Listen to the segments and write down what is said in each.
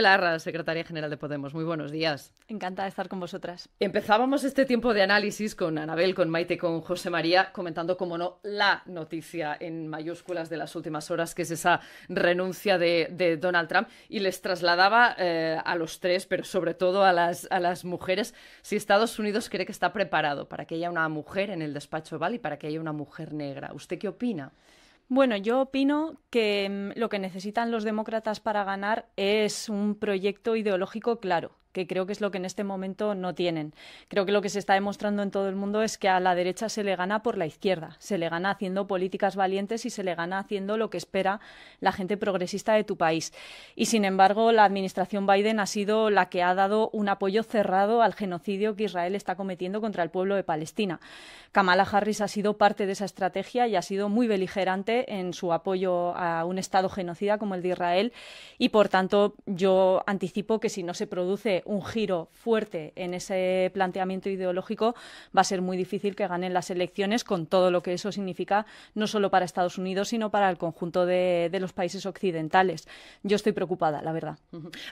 Larra, secretaria general de Podemos. Muy buenos días. Encantada de estar con vosotras. Empezábamos este tiempo de análisis con Anabel, con Maite, con José María, comentando, como no, la noticia en mayúsculas de las últimas horas, que es esa renuncia de, Donald Trump. Y les trasladaba eh, a los tres, pero sobre todo a las, a las mujeres, si Estados Unidos cree que está preparado para que haya una mujer en el despacho Oval y para que haya una mujer negra. ¿Usted qué opina? Bueno, yo opino que mm, lo que necesitan los demócratas para ganar es un proyecto ideológico claro que creo que es lo que en este momento no tienen. Creo que lo que se está demostrando en todo el mundo es que a la derecha se le gana por la izquierda, se le gana haciendo políticas valientes y se le gana haciendo lo que espera la gente progresista de tu país. Y sin embargo, la administración Biden ha sido la que ha dado un apoyo cerrado al genocidio que Israel está cometiendo contra el pueblo de Palestina. Kamala Harris ha sido parte de esa estrategia y ha sido muy beligerante en su apoyo a un Estado genocida como el de Israel y, por tanto, yo anticipo que si no se produce un giro fuerte en ese planteamiento ideológico, va a ser muy difícil que ganen las elecciones con todo lo que eso significa, no solo para Estados Unidos, sino para el conjunto de, los países occidentales. Yo estoy preocupada, la verdad.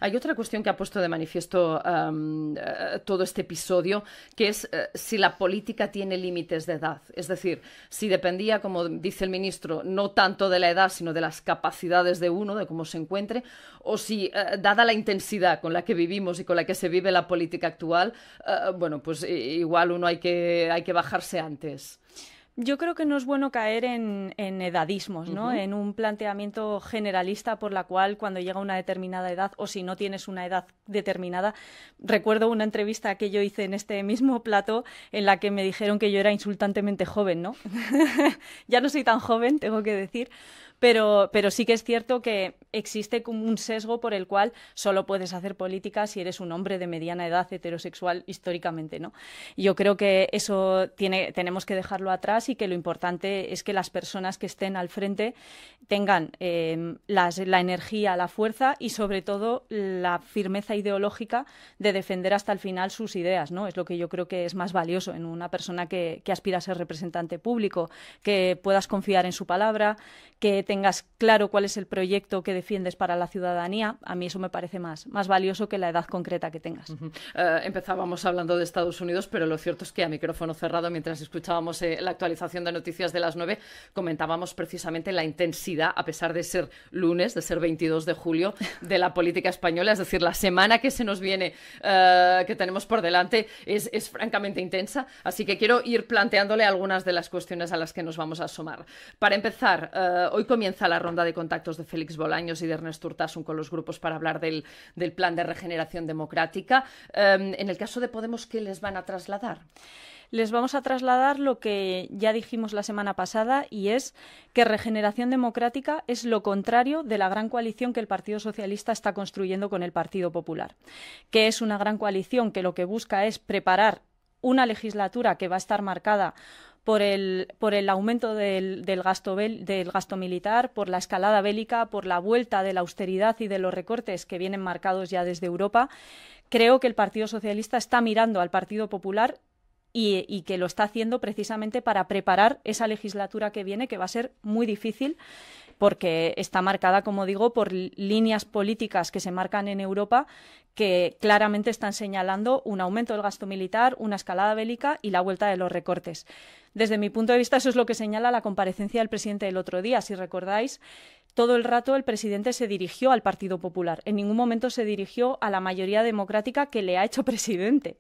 Hay otra cuestión que ha puesto de manifiesto eh, todo este episodio, que es eh, si la política tiene límites de edad. Es decir, si dependía, como dice el ministro, no tanto de la edad, sino de las capacidades de uno, de cómo se encuentre, o si, eh, dada la intensidad con la que vivimos y con la que se vive la política actual, eh, bueno, pues igual uno hay que, hay que bajarse antes. Yo creo que no es bueno caer en, edadismos, ¿no? En un planteamiento generalista por la cual cuando llega una determinada edad o si no tienes una edad determinada. Recuerdo una entrevista que yo hice en este mismo plato en la que me dijeron que yo era insultantemente joven, ¿no? ya no soy tan joven, tengo que decir, pero, pero sí que es cierto que existe como un sesgo por el cual solo puedes hacer política si eres un hombre de mediana edad heterosexual históricamente, ¿no? Yo creo que eso tenemos que dejarlo atrás y que lo importante es que las personas que estén al frente tengan eh, la energía, la fuerza y sobre todo la firmeza ideológica de defender hasta el final sus ideas, ¿no? Es lo que yo creo que es más valioso en una persona que, que aspira a ser representante público, que puedas confiar en su palabra, que tengas claro cuál es el proyecto que defiendes para la ciudadanía, a mí eso me parece más, más valioso que la edad concreta que tengas. Eh, empezábamos hablando de Estados Unidos, pero lo cierto es que a micrófono cerrado, mientras escuchábamos eh, la actualización de noticias de las 9, comentábamos precisamente la intensidad, a pesar de ser lunes, de ser 22 de julio, de la política española. Es decir, la semana que se nos viene, eh, que tenemos por delante, es, es francamente intensa. Así que quiero ir planteándole algunas de las cuestiones a las que nos vamos a asomar. Para empezar, hoy comienza la ronda de contactos de Félix Bolaños y de Ernest Urtasun con los grupos para hablar del, plan de regeneración democrática. Em, en el caso de Podemos, ¿qué les van a trasladar? les vamos a trasladar lo que ya dijimos la semana pasada y es que regeneración democrática es lo contrario de la gran coalición que el Partido Socialista está construyendo con el Partido Popular, que es una gran coalición que lo que busca es preparar una legislatura que va a estar marcada por el, por el aumento del, del, gasto del gasto militar, por la escalada bélica, por la vuelta de la austeridad y de los recortes que vienen marcados ya desde Europa. Creo que el Partido Socialista está mirando al Partido Popular y, y, que lo está haciendo precisamente para preparar esa legislatura que viene, que va a ser muy difícil porque está marcada, como digo, por líneas políticas que se marcan en Europa que claramente están señalando un aumento del gasto militar, una escalada bélica y la vuelta de los recortes. Desde mi punto de vista, eso es lo que señala la comparecencia del presidente el otro día. Si recordáis, todo el rato el presidente se dirigió al Partido Popular. En ningún momento se dirigió a la mayoría democrática que le ha hecho presidente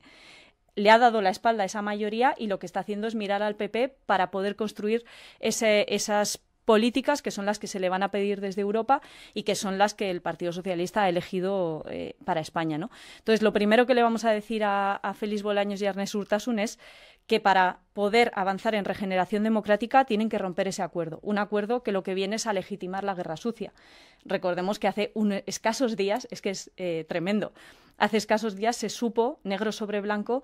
le ha dado la espalda a esa mayoría y lo que está haciendo es mirar al PP para poder construir esas políticas que son las que se le van a pedir desde Europa y que son las que el Partido Socialista ha elegido eh, para España. ¿no? Entonces, lo primero que le vamos a decir a, Félix Bolaños y Ernest Urtasun es que para poder avanzar en regeneración democrática tienen que romper ese acuerdo. Un acuerdo que lo que viene es a legitimar la guerra sucia. Recordemos que hace escasos días, es que es eh, tremendo, hace escasos días se supo, negro sobre blanco,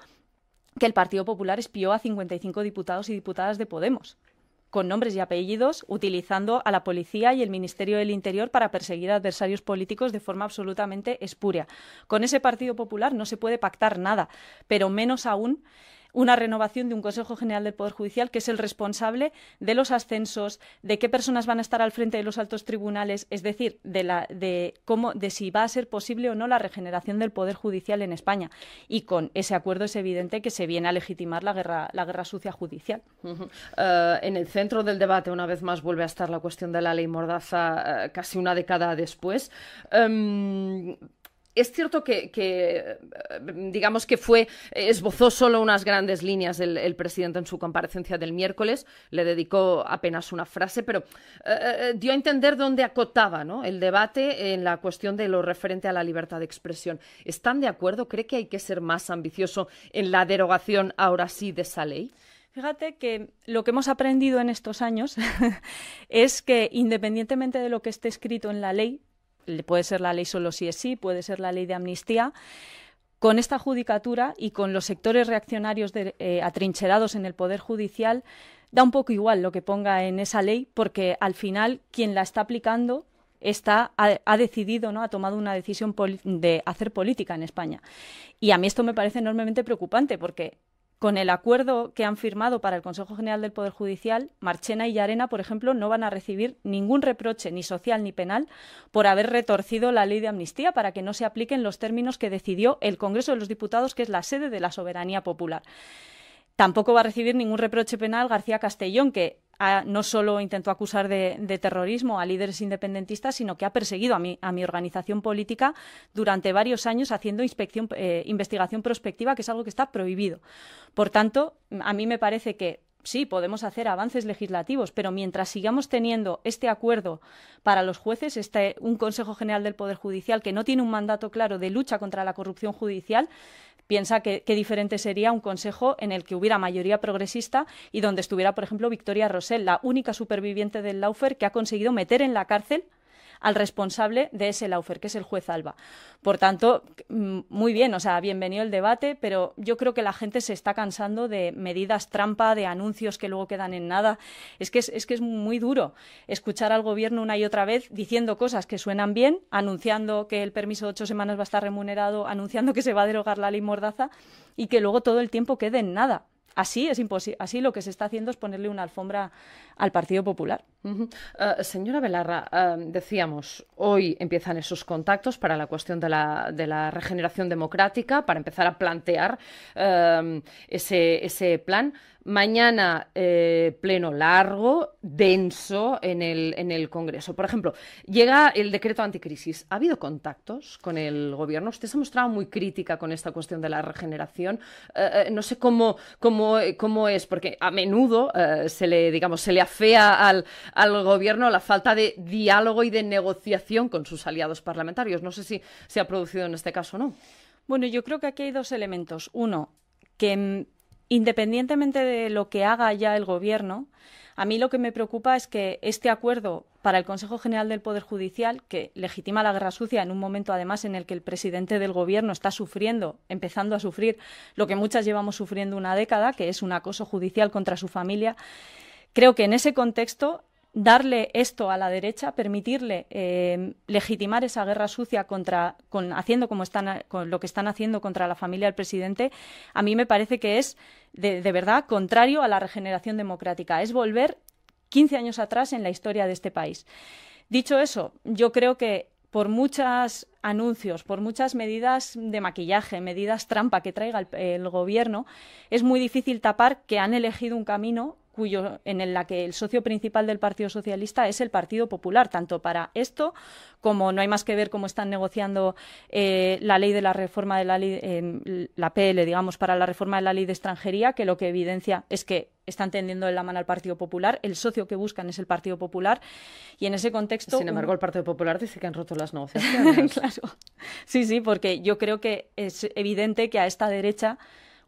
que el Partido Popular espió a 55 diputados y diputadas de Podemos con nombres y apellidos, utilizando a la policía y el Ministerio del Interior para perseguir a adversarios políticos de forma absolutamente espúrea. Con ese Partido Popular no se puede pactar nada, pero menos aún una renovación de un Consejo General del Poder Judicial que es el responsable de los ascensos, de qué personas van a estar al frente de los altos tribunales, es decir, de, la, de, cómo, de si va a ser posible o no la regeneración del Poder Judicial en España. Y con ese acuerdo es evidente que se viene a legitimar la guerra, la guerra sucia judicial. Eh, en el centro del debate, una vez más, vuelve a estar la cuestión de la ley Mordaza eh, casi una década después. Em, es cierto que, eh, digamos que fue, esbozó solo unas grandes líneas el, presidente en su comparecencia del miércoles, le dedicó apenas una frase, pero eh, eh, dio a entender dónde acotaba el debate en la cuestión de lo referente a la libertad de expresión. ¿Están de acuerdo? ¿Cree que hay que ser más ambicioso en la derogación ahora sí de esa ley? Fíjate que lo que hemos aprendido en estos años es que independientemente de lo que esté escrito en la ley, puede ser la ley solo si es sí, puede ser la ley de amnistía, con esta judicatura y con los sectores reaccionarios eh, atrincherados en el Poder Judicial, da un poco igual lo que ponga en esa ley, porque al final quien la está aplicando está, ha, decidido, ¿no? ha tomado una decisión de hacer política en España. Y a mí esto me parece enormemente preocupante, porque con el acuerdo que han firmado para el Consejo General del Poder Judicial, Marchena y Arena, por ejemplo, no van a recibir ningún reproche, ni social ni penal, por haber retorcido la ley de amnistía para que no se apliquen los términos que decidió el Congreso de los Diputados, que es la sede de la soberanía popular. Tampoco va a recibir ningún reproche penal García Castellón, que no solo intentó acusar de, terrorismo a líderes independentistas, sino que ha perseguido a mi, a mi organización política durante varios años haciendo inspección, eh, investigación prospectiva, que es algo que está prohibido. Por tanto, a mí me parece que sí, podemos hacer avances legislativos, pero mientras sigamos teniendo este acuerdo para los jueces, este, un Consejo General del Poder Judicial que no tiene un mandato claro de lucha contra la corrupción judicial, piensa que qué diferente sería un consejo en el que hubiera mayoría progresista y donde estuviera, por ejemplo, Victoria Rosell, la única superviviente del Laufer que ha conseguido meter en la cárcel al responsable de ese Laufer, que es el juez Alba. Por tanto, mm, muy bien, o sea, bienvenido el debate, pero yo creo que la gente se está cansando de medidas trampa, de anuncios que luego quedan en nada. Es que es, que es muy duro escuchar al gobierno una y otra vez diciendo cosas que suenan bien, anunciando que el permiso de ocho semanas va a estar remunerado, anunciando que se va a derogar la ley Mordaza y que luego todo el tiempo quede en nada. Así es imposible. Así lo que se está haciendo es ponerle una alfombra al Partido Popular. Eh, señora Belarra, eh, decíamos, hoy empiezan esos contactos para la cuestión de la, regeneración democrática, para empezar a plantear eh, ese, plan. Mañana pleno largo, denso en el, Congreso. Por ejemplo, llega el decreto anticrisis. ¿Ha habido contactos con el Gobierno? Usted se ha mostrado muy crítica con esta cuestión de la regeneración. No sé cómo, cómo, cómo, es, porque a menudo se, le, digamos, se le afea al, al Gobierno la falta de diálogo y de negociación con sus aliados parlamentarios. No sé si se ha producido en este caso o no. Bueno, yo creo que aquí hay dos elementos. Uno, que independientemente de lo que haga ya el Gobierno, a mí lo que me preocupa es que este acuerdo para el Consejo General del Poder Judicial, que legitima la guerra sucia en un momento además en el que el presidente del Gobierno está sufriendo, empezando a sufrir lo que muchas llevamos sufriendo una década, que es un acoso judicial contra su familia, creo que en ese contexto darle esto a la derecha, permitirle eh, legitimar esa guerra sucia contra, con, haciendo como están, con lo que están haciendo contra la familia del presidente, a mí me parece que es de, verdad contrario a la regeneración democrática. Es volver 15 años atrás en la historia de este país. Dicho eso, yo creo que por muchos anuncios, por muchas medidas de maquillaje, medidas trampa que traiga el, gobierno, es muy difícil tapar que han elegido un camino cuyo, en el que el socio principal del Partido Socialista es el Partido Popular, tanto para esto como no hay más que ver cómo están negociando eh, la ley de la reforma de la ley, eh, la PL, digamos, para la reforma de la ley de extranjería, que lo que evidencia es que están tendiendo en la mano al Partido Popular, el socio que buscan es el Partido Popular, y en ese contexto... Sin embargo, el Partido Popular dice que han roto las negociaciones. claro. Sí, sí, porque yo creo que es evidente que a esta derecha,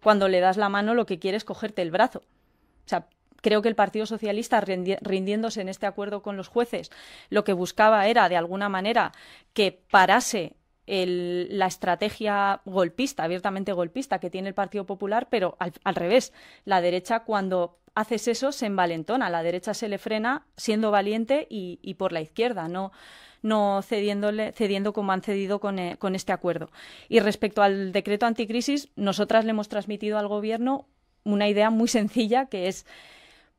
cuando le das la mano, lo que quiere es cogerte el brazo. O sea, Creo que el Partido Socialista, rindiéndose en este acuerdo con los jueces, lo que buscaba era, de alguna manera, que parase la estrategia golpista, abiertamente golpista, que tiene el Partido Popular, pero al, revés. La derecha, cuando haces eso, se envalentona. La derecha se le frena siendo valiente y, por la izquierda, no cediéndole, cediendo como han cedido eh, con, este acuerdo. Y respecto al decreto anticrisis, nosotras le hemos transmitido al Gobierno una idea muy sencilla que es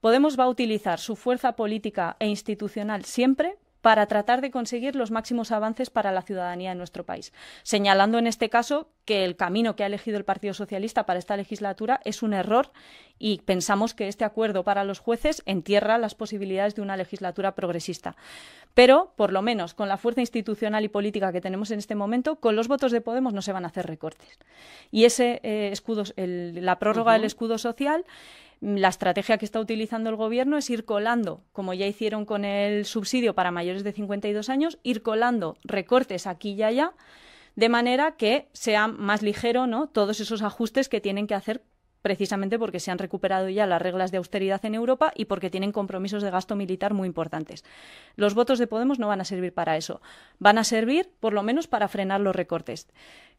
Podemos va a utilizar su fuerza política e institucional siempre para tratar de conseguir los máximos avances para la ciudadanía de nuestro país, señalando en este caso que el camino que ha elegido el Partido Socialista para esta legislatura es un error y pensamos que este acuerdo para los jueces entierra las posibilidades de una legislatura progresista. Pero, por lo menos, con la fuerza institucional y política que tenemos en este momento, con los votos de Podemos no se van a hacer recortes. Y ese eh, escudo, la prórroga del escudo social la estrategia que está utilizando el gobierno es ir colando, como ya hicieron con el subsidio para mayores de 52 años, ir colando recortes aquí y allá, de manera que sea más ligero ¿no? todos esos ajustes que tienen que hacer precisamente porque se han recuperado ya las reglas de austeridad en Europa y porque tienen compromisos de gasto militar muy importantes. Los votos de Podemos no van a servir para eso. Van a servir, por lo menos, para frenar los recortes.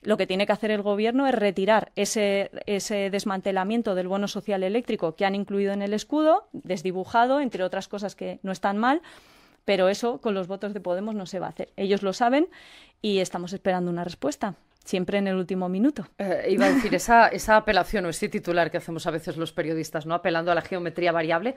Lo que tiene que hacer el Gobierno es retirar ese, desmantelamiento del bono social eléctrico que han incluido en el escudo, desdibujado, entre otras cosas que no están mal, pero eso con los votos de Podemos no se va a hacer. Ellos lo saben y estamos esperando una respuesta siempre en el último minuto. Eh, iba a decir, esa, esa apelación o ese titular que hacemos a veces los periodistas, ¿no? Apelando a la geometría variable,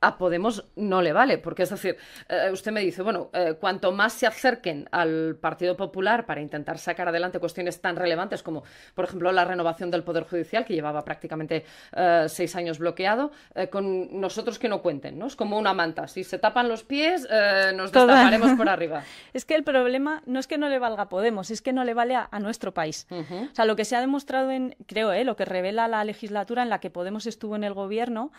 a Podemos no le vale, porque es decir, eh, usted me dice, bueno, eh, cuanto más se acerquen al Partido Popular para intentar sacar adelante cuestiones tan relevantes como, por ejemplo, la renovación del Poder Judicial, que llevaba prácticamente eh, seis años bloqueado, con nosotros que no cuenten, ¿no? Es como una manta, si se tapan los pies, nos destaparemos por arriba. es que el problema no es que no le valga a Podemos, es que no le vale a, nuestro país. O sea, lo que se ha demostrado en, creo, lo que revela la legislatura en la que Podemos estuvo en el gobierno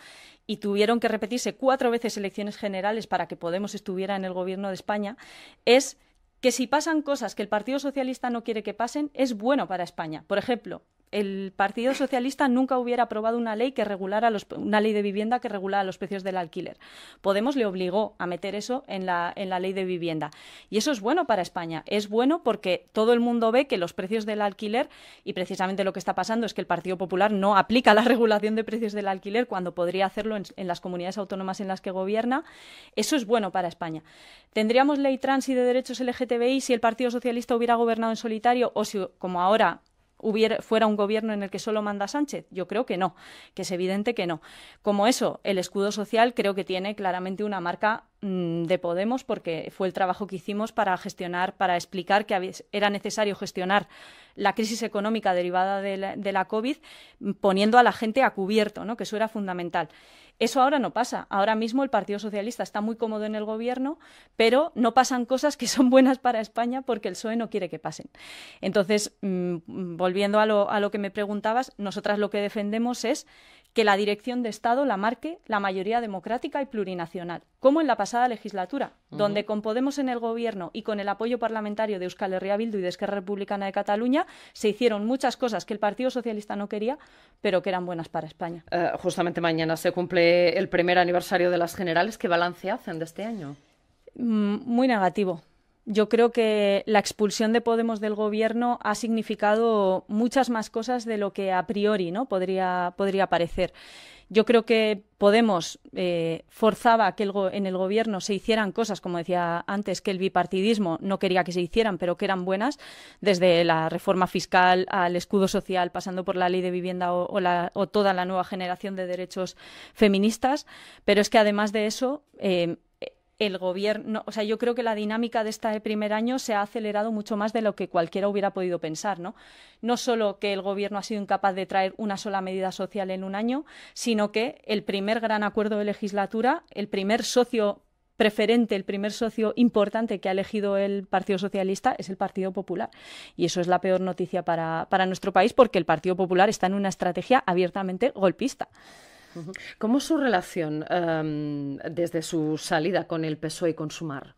y tuvieron que repetirse cuatro veces elecciones generales para que Podemos estuviera en el gobierno de España, es que si pasan cosas que el Partido Socialista no quiere que pasen, es bueno para España. Por ejemplo, el Partido Socialista nunca hubiera aprobado una ley que regulara una ley de vivienda que regulara los precios del alquiler. Podemos le obligó a meter eso en la, en la ley de vivienda. Y eso es bueno para España. Es bueno porque todo el mundo ve que los precios del alquiler, y precisamente lo que está pasando es que el Partido Popular no aplica la regulación de precios del alquiler cuando podría hacerlo en, en las comunidades autónomas en las que gobierna. Eso es bueno para España. ¿Tendríamos ley trans y de derechos LGTBI si el Partido Socialista hubiera gobernado en solitario o si, como ahora, fuera un gobierno en el que solo manda Sánchez? Yo creo que no, que es evidente que no. Como eso, el escudo social creo que tiene claramente una marca mm, de Podemos porque fue el trabajo que hicimos para gestionar, para explicar que era necesario gestionar la crisis económica derivada de la, de la COVID poniendo a la gente a cubierto, ¿no? que eso era fundamental. Eso ahora no pasa. Ahora mismo el Partido Socialista está muy cómodo en el gobierno, pero no pasan cosas que son buenas para España porque el PSOE no quiere que pasen. Entonces, mm, volviendo a lo, a lo que me preguntabas, nosotras lo que defendemos es que la dirección de Estado la marque la mayoría democrática y plurinacional, como en la pasada legislatura, donde con Podemos en el gobierno y con el apoyo parlamentario de Euskal Herria Bildu y de Esquerra Republicana de Cataluña se hicieron muchas cosas que el Partido Socialista no quería, pero que eran buenas para España. Eh, justamente mañana se cumple el primer aniversario de las generales. ¿Qué balance hacen de este año? Mm, muy negativo. Yo creo que la expulsión de Podemos del gobierno ha significado muchas más cosas de lo que a priori ¿no? podría, podría parecer. Yo creo que Podemos eh, forzaba que en el gobierno se hicieran cosas, como decía antes, que el bipartidismo no quería que se hicieran, pero que eran buenas, desde la reforma fiscal al escudo social, pasando por la ley de vivienda o, toda la nueva generación de derechos feministas. Pero es que además de eso, eh, el gobierno, o sea, yo creo que la dinámica de este primer año se ha acelerado mucho más de lo que cualquiera hubiera podido pensar, ¿no? No solo que el gobierno ha sido incapaz de traer una sola medida social en un año, sino que el primer gran acuerdo de legislatura, el primer socio preferente, el primer socio importante que ha elegido el Partido Socialista es el Partido Popular. Y eso es la peor noticia para, para nuestro país porque el Partido Popular está en una estrategia abiertamente golpista. ¿Cómo es su relación em, desde su salida con el PSOE y con Sumar?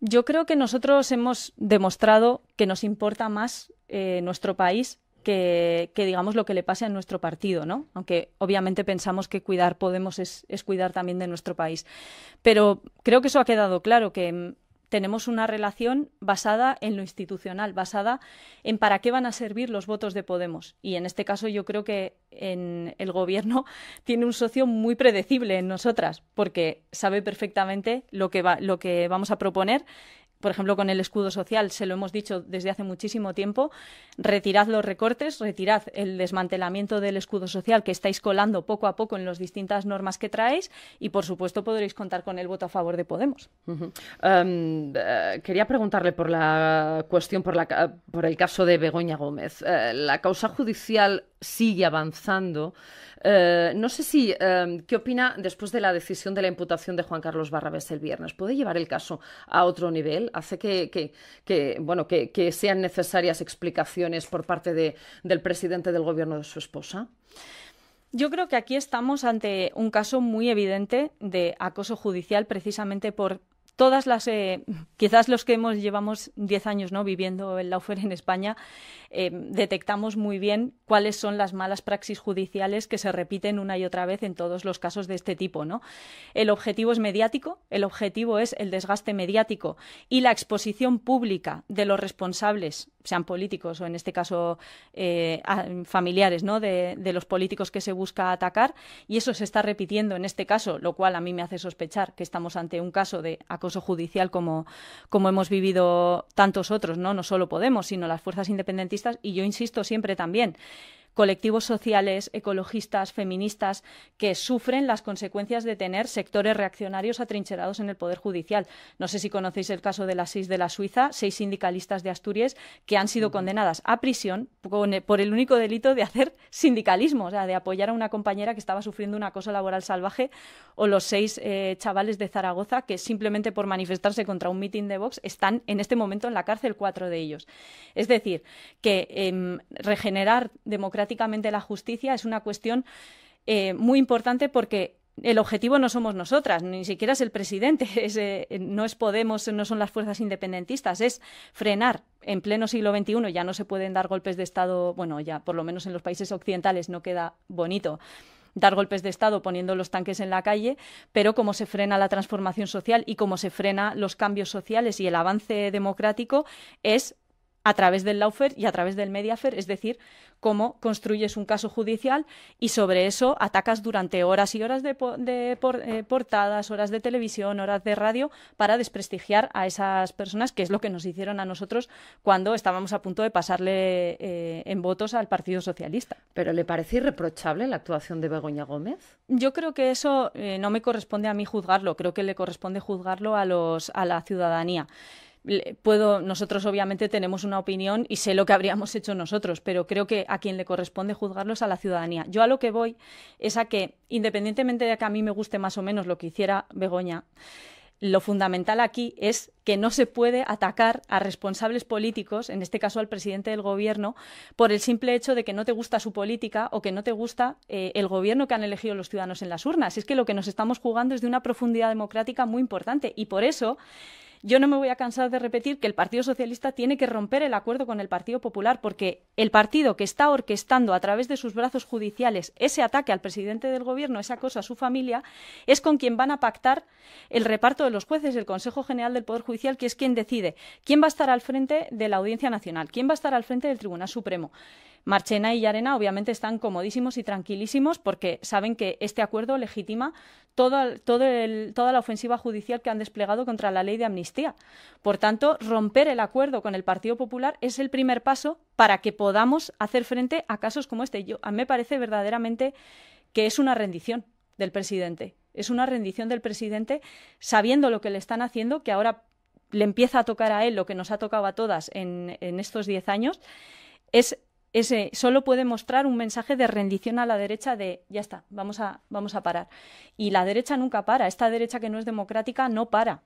Yo creo que nosotros hemos demostrado que nos importa más eh, nuestro país que, digamos lo que le pase a nuestro partido, ¿no? Aunque obviamente pensamos que cuidar Podemos es, es, cuidar también de nuestro país. Pero creo que eso ha quedado claro, que tenemos una relación basada en lo institucional, basada en para qué van a servir los votos de Podemos. Y en este caso yo creo que en el gobierno tiene un socio muy predecible en nosotras, porque sabe perfectamente lo que, va, lo que vamos a proponer por ejemplo, con el escudo social, se lo hemos dicho desde hace muchísimo tiempo, retirad los recortes, retirad el desmantelamiento del escudo social que estáis colando poco a poco en las distintas normas que traéis y, por supuesto, podréis contar con el voto a favor de Podemos. Em, eh, quería preguntarle por la cuestión, por, la, por el caso de Begoña Gómez. Eh, la causa judicial sigue avanzando. Eh, no sé si, em, ¿qué opina después de la decisión de la imputación de Juan Carlos Barrabés el viernes? ¿Puede llevar el caso a otro nivel? ¿Hace que, bueno, que, sean necesarias explicaciones por parte del presidente del gobierno de su esposa? Yo creo que aquí estamos ante un caso muy evidente de acoso judicial precisamente por todas las, eh, quizás los que hemos llevamos 10 años ¿no? viviendo el laufer en España, eh, detectamos muy bien cuáles son las malas praxis judiciales que se repiten una y otra vez en todos los casos de este tipo. ¿no? El objetivo es mediático, el objetivo es el desgaste mediático y la exposición pública de los responsables sean políticos o en este caso eh, familiares ¿no? de, de, los políticos que se busca atacar y eso se está repitiendo en este caso, lo cual a mí me hace sospechar que estamos ante un caso de acoso judicial como, como hemos vivido tantos otros, ¿no? no solo Podemos, sino las fuerzas independentistas y yo insisto siempre también colectivos sociales, ecologistas, feministas, que sufren las consecuencias de tener sectores reaccionarios atrincherados en el Poder Judicial. No sé si conocéis el caso de las seis de la Suiza, seis sindicalistas de Asturias que han sido condenadas a prisión por el único delito de hacer sindicalismo, o sea, de apoyar a una compañera que estaba sufriendo un acoso laboral salvaje, o los seis eh, chavales de Zaragoza que simplemente por manifestarse contra un mitin de Vox están en este momento en la cárcel, cuatro de ellos. Es decir, que em, regenerar democracia la justicia es una cuestión eh, muy importante porque el objetivo no somos nosotras, ni siquiera es el presidente, eh, no es Podemos, no son las fuerzas independentistas, es frenar. En pleno siglo XXI ya no se pueden dar golpes de Estado, bueno, ya por lo menos en los países occidentales no queda bonito dar golpes de Estado poniendo los tanques en la calle, pero cómo se frena la transformación social y cómo se frena los cambios sociales y el avance democrático es a través del lawfare y a través del mediafer, es decir, cómo construyes un caso judicial y sobre eso atacas durante horas y horas de, eh, portadas, horas de televisión, horas de radio para desprestigiar a esas personas, que es lo que nos hicieron a nosotros cuando estábamos a punto de pasarle eh, en votos al Partido Socialista. ¿Pero le parece irreprochable la actuación de Begoña Gómez? Yo creo que eso eh, no me corresponde a mí juzgarlo, creo que le corresponde juzgarlo a, los, a la ciudadanía puedo, nosotros obviamente tenemos una opinión y sé lo que habríamos hecho nosotros, pero creo que a quien le corresponde juzgarlo es a la ciudadanía. Yo a lo que voy es a que, independientemente de que a mí me guste más o menos lo que hiciera Begoña, lo fundamental aquí es que no se puede atacar a responsables políticos, en este caso al presidente del gobierno, por el simple hecho de que no te gusta su política o que no te gusta eh, el gobierno que han elegido los ciudadanos en las urnas. Es que lo que nos estamos jugando es de una profundidad democrática muy importante y por eso yo no me voy a cansar de repetir que el Partido Socialista tiene que romper el acuerdo con el Partido Popular porque el partido que está orquestando a través de sus brazos judiciales ese ataque al presidente del Gobierno, esa cosa a su familia, es con quien van a pactar el reparto de los jueces del Consejo General del Poder Judicial, que es quien decide quién va a estar al frente de la Audiencia Nacional, quién va a estar al frente del Tribunal Supremo. Marchena y Yarena obviamente están comodísimos y tranquilísimos porque saben que este acuerdo legitima toda, toda la ofensiva judicial que han desplegado contra la ley de amnistía. Por tanto, romper el acuerdo con el Partido Popular es el primer paso para que podamos hacer frente a casos como este. Yo, a mí me parece verdaderamente que es una rendición del presidente. Es una rendición del presidente sabiendo lo que le están haciendo, que ahora le empieza a tocar a él lo que nos ha tocado a todas en, en estos diez años. Es ese solo puede mostrar un mensaje de rendición a la derecha de ya está, vamos a, vamos a parar. Y la derecha nunca para, esta derecha que no es democrática no para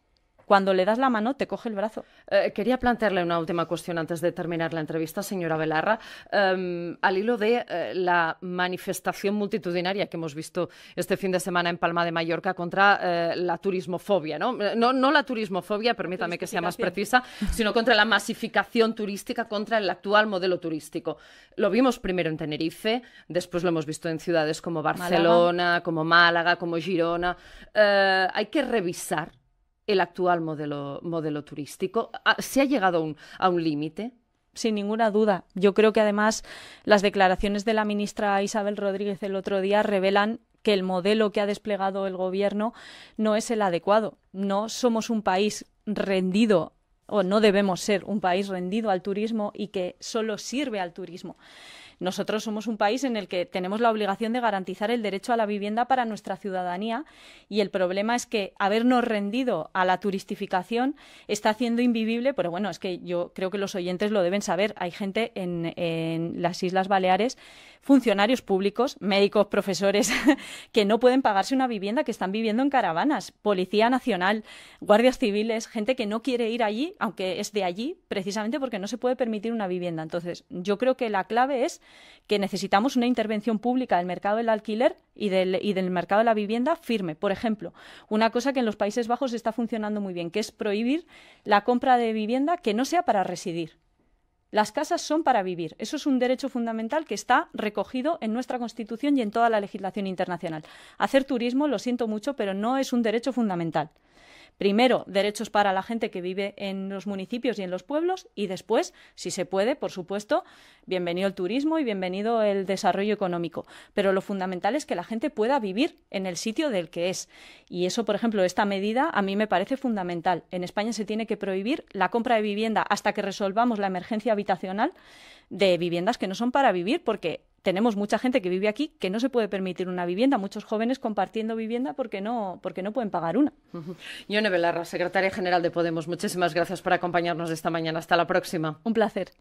cuando le das la mano te coge el brazo. Eh, quería plantearle una última cuestión antes de terminar la entrevista, señora Belarra, em, al hilo de eh, la manifestación multitudinaria que hemos visto este fin de semana en Palma de Mallorca contra eh, la turismofobia, ¿no? ¿no? No la turismofobia, permítame que sea más precisa, sino contra la masificación turística, contra el actual modelo turístico. Lo vimos primero en Tenerife, después lo hemos visto en ciudades como Barcelona, como Málaga, como Girona. hay que revisar el actual modelo, turístico? ¿Se ha llegado a un, límite? sin ninguna duda. Yo creo que además las declaraciones de la ministra Isabel Rodríguez el otro día revelan que el modelo que ha desplegado el gobierno no es el adecuado. No somos un país rendido o no debemos ser un país rendido al turismo y que solo sirve al turismo. Nosotros somos un país en el que tenemos la obligación de garantizar el derecho a la vivienda para nuestra ciudadanía y el problema es que habernos rendido a la turistificación está haciendo invivible, pero bueno, es que yo creo que los oyentes lo deben saber. Hay gente en, las Islas Baleares, funcionarios públicos, médicos, profesores, que no pueden pagarse una vivienda, que están viviendo en caravanas, Policía Nacional, guardias civiles, gente que no quiere ir allí, aunque es de allí, precisamente porque no se puede permitir una vivienda. Entonces, yo creo que la clave es que necesitamos una intervención pública del mercado del alquiler y del, y del mercado de la vivienda firme. Por ejemplo, una cosa que en los Países Bajos está funcionando muy bien, que es prohibir la compra de vivienda que no sea para residir. Las casas son para vivir. Eso es un derecho fundamental que está recogido en nuestra Constitución y en toda la legislación internacional. Hacer turismo, lo siento mucho, pero no es un derecho fundamental primero, derechos para la gente que vive en los municipios y en los pueblos y después, si se puede, por supuesto, bienvenido el turismo y bienvenido el desarrollo económico. Pero lo fundamental es que la gente pueda vivir en el sitio del que es. Y eso, por ejemplo, esta medida a mí me parece fundamental. En España se tiene que prohibir la compra de vivienda hasta que resolvamos la emergencia habitacional de viviendas que no son para vivir, porque tenemos mucha gente que vive aquí que no se puede permitir una vivienda, muchos jóvenes compartiendo vivienda porque no, porque no pueden pagar una. Yone Belarra, secretaria general de Podemos, muchísimas gracias por acompañarnos esta mañana. Hasta la próxima. Un placer.